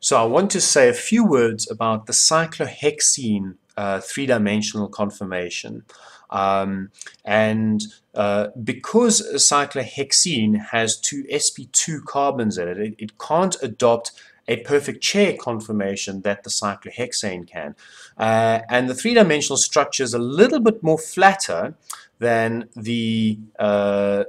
So I want to say a few words about the cyclohexene uh, three-dimensional conformation. Um, and uh, because cyclohexene has two sp2 carbons in it, it, it can't adopt a perfect chair conformation that the cyclohexane can. Uh, and the three-dimensional structure is a little bit more flatter than the uh,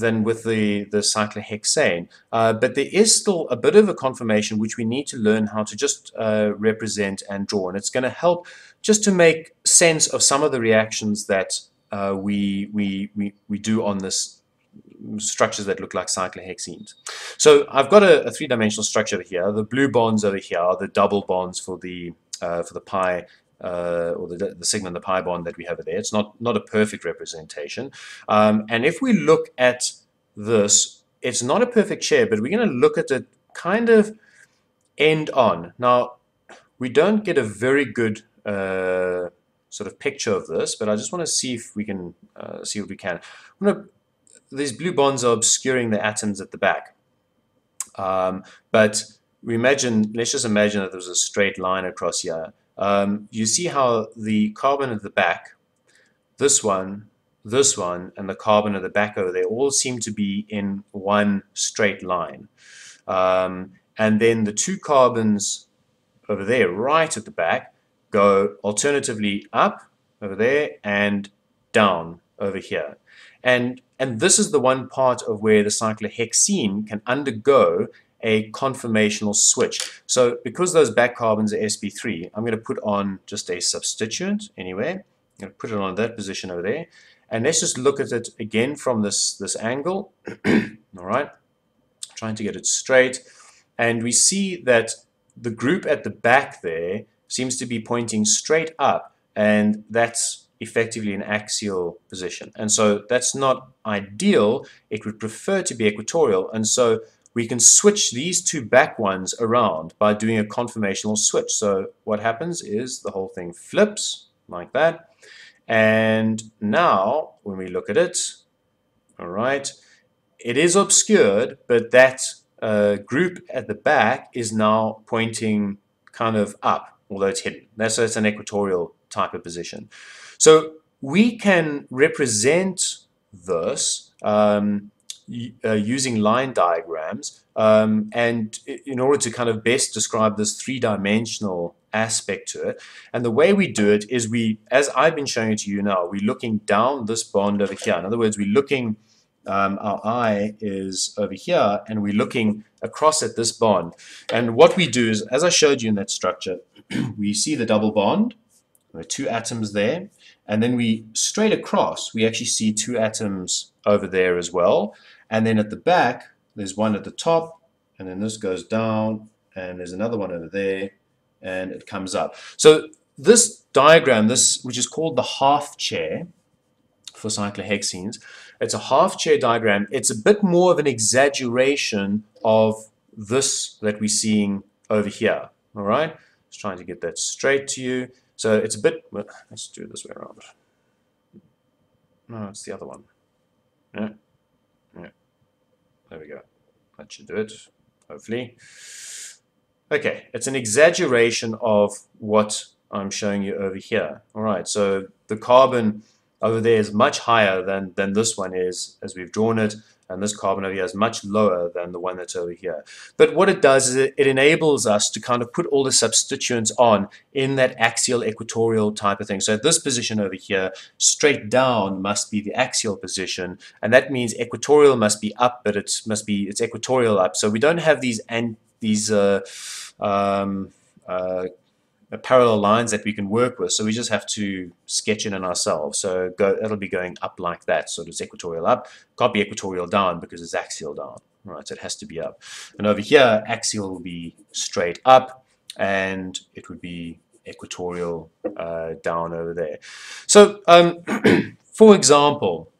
than with the, the cyclohexane. Uh, but there is still a bit of a conformation which we need to learn how to just uh, represent and draw. And it's going to help just to make sense of some of the reactions that uh, we, we, we, we do on this structures that look like cyclohexenes. So I've got a, a three-dimensional structure here. The blue bonds over here are the double bonds for the uh, for the pi uh, or the, the sigma and the pi bond that we have there. It's not not a perfect representation. Um, and if we look at this, it's not a perfect chair, but we're going to look at it kind of end on. Now, we don't get a very good uh, sort of picture of this, but I just want to see if we can uh, see what we can. To these blue bonds are obscuring the atoms at the back. Um, but we imagine, let's just imagine that there's a straight line across here. Um, you see how the carbon at the back, this one, this one, and the carbon at the back over there all seem to be in one straight line. Um, and then the two carbons over there, right at the back, go alternatively up over there and down over here. And, and this is the one part of where the cyclohexene can undergo a conformational switch. So because those back carbons are sp3, I'm going to put on just a substituent anyway. I'm going to put it on that position over there. And let's just look at it again from this, this angle. All right, trying to get it straight. And we see that the group at the back there seems to be pointing straight up. And that's effectively an axial position. And so that's not ideal. It would prefer to be equatorial. And so we can switch these two back ones around by doing a conformational switch. So what happens is the whole thing flips like that. And now when we look at it, all right, it is obscured, but that uh, group at the back is now pointing kind of up, although it's hidden. That's, that's an equatorial type of position. So we can represent this um, uh, using line diagrams um, and in order to kind of best describe this three-dimensional aspect to it. And the way we do it is we, as I've been showing it to you now, we're looking down this bond over here. In other words, we're looking, um, our eye is over here, and we're looking across at this bond. And what we do is, as I showed you in that structure, we see the double bond, there are two atoms there. And then we straight across, we actually see two atoms over there as well. And then at the back, there's one at the top, and then this goes down, and there's another one over there, and it comes up. So this diagram, this which is called the half chair for cyclohexenes, it's a half chair diagram. It's a bit more of an exaggeration of this that we're seeing over here. All right, just trying to get that straight to you. So it's a bit, well, let's do it this way around. No, it's the other one. Yeah, yeah. There we go. That should do it, hopefully. Okay, it's an exaggeration of what I'm showing you over here. All right, so the carbon over there is much higher than, than this one is as we've drawn it and this carbon over here is much lower than the one that's over here. But what it does is it, it, enables us to kind of put all the substituents on in that axial equatorial type of thing. So this position over here, straight down must be the axial position, and that means equatorial must be up, but it must be it's equatorial up. So we don't have these and these uh, um, uh, parallel lines that we can work with. So we just have to sketch it in ourselves. So go, it'll be going up like that. So it's equatorial up. Can't be equatorial down because it's axial down. Right, so it has to be up. And over here, axial will be straight up, and it would be equatorial uh, down over there. So, um, for example,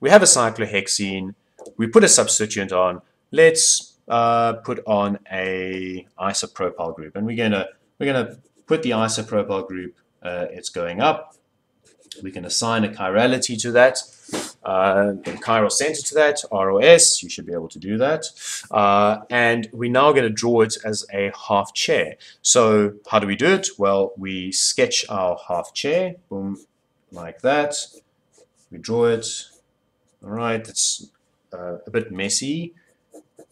we have a cyclohexene. We put a substituent on. Let's uh, put on a isopropyl group, and we're gonna we're gonna put the isopropyl group, uh, it's going up. We can assign a chirality to that. uh, chiral center to that, R or S, you should be able to do that. Uh, and we're now going to draw it as a half chair. So how do we do it? Well, we sketch our half chair, boom, like that. We draw it. All right, it's uh, a bit messy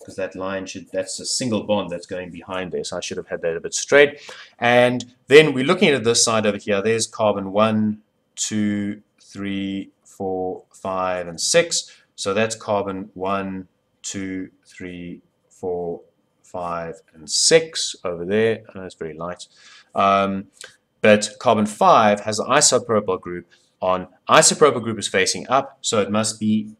because that line should, that's a single bond that's going behind there, so I should have had that a bit straight. And then we're looking at this side over here, there's carbon one, two, three, four, five, and six. So that's carbon one, two, three, four, five, and six over there. Know it's very light. Um, but carbon 5 has an isopropyl group on isopropyl group is facing up, so it must be,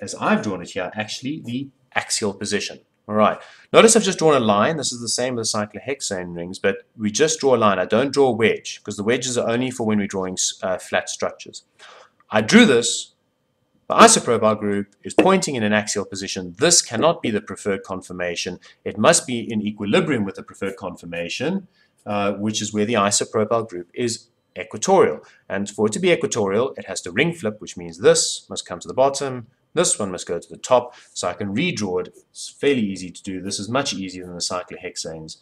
as I've drawn it here, actually the axial position. All right. Notice I've just drawn a line. This is the same with the cyclohexane rings, but we just draw a line. I don't draw a wedge because the wedges are only for when we're drawing uh, flat structures. I drew this. The isopropyl group is pointing in an axial position. This cannot be the preferred conformation. It must be in equilibrium with the preferred conformation, uh, which is where the isopropyl group is equatorial. And for it to be equatorial, it has to ring flip, which means this must come to the bottom, this one must go to the top, so I can redraw it. It's fairly easy to do. This is much easier than the cyclohexanes,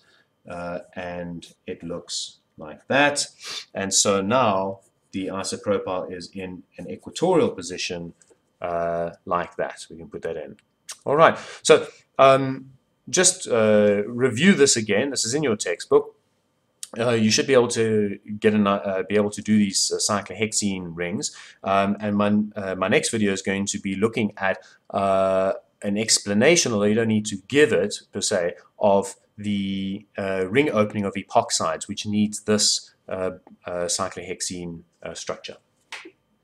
uh, and it looks like that. And so now the isopropyl is in an equatorial position uh, like that. We can put that in. All right, so um, just uh, review this again. This is in your textbook uh, you should be able to get an, uh, be able to do these uh, cyclohexene rings. Um, and my, uh, my next video is going to be looking at uh, an explanation, although you don't need to give it per se, of the ring opening of epoxides, which needs this cyclohexene structure.